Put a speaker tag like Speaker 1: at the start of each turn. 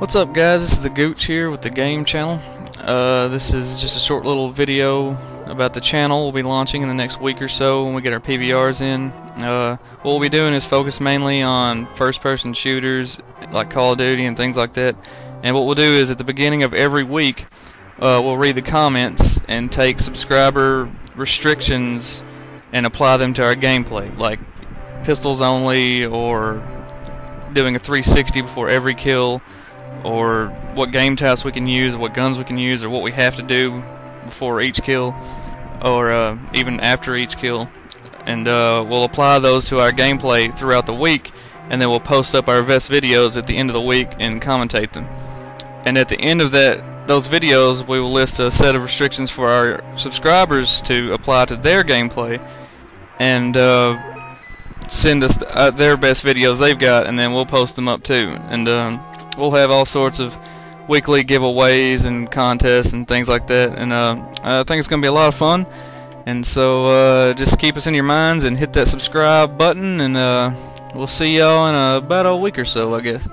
Speaker 1: What's up guys, this is the Gooch here with the Game Channel. Uh, this is just a short little video about the channel we'll be launching in the next week or so when we get our PVRs in. Uh, what we'll be doing is focus mainly on first person shooters like Call of Duty and things like that. And what we'll do is at the beginning of every week uh, we'll read the comments and take subscriber restrictions and apply them to our gameplay like pistols only or doing a 360 before every kill or what game types we can use, what guns we can use, or what we have to do before each kill, or uh, even after each kill. And uh, we'll apply those to our gameplay throughout the week, and then we'll post up our best videos at the end of the week and commentate them. And at the end of that, those videos, we will list a set of restrictions for our subscribers to apply to their gameplay, and uh, send us uh, their best videos they've got, and then we'll post them up too. And um, we'll have all sorts of weekly giveaways and contests and things like that. And uh, I think it's going to be a lot of fun. And so uh, just keep us in your minds and hit that subscribe button. And uh, we'll see y'all in about a week or so, I guess.